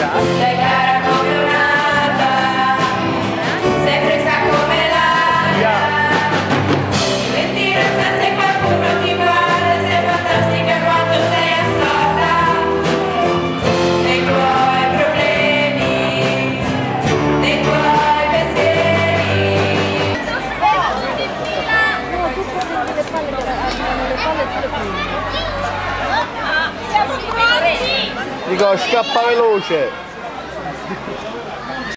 podcast. Dico, scappa veloce.